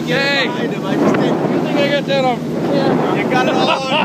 to get hey. him. I just didn't. You think I got that off? Yeah. You got it all on